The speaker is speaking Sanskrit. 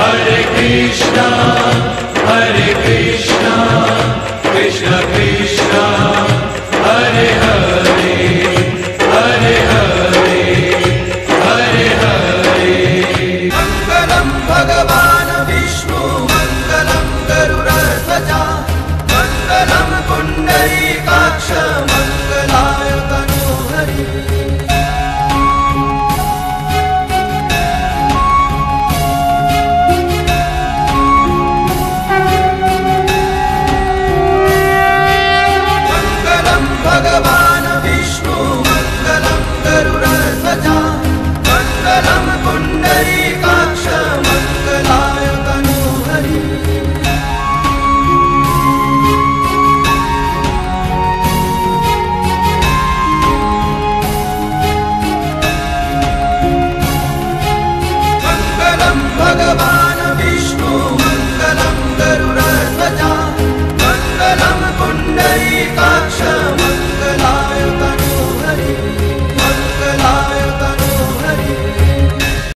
Hare Krishna Hare Krishna Thank you.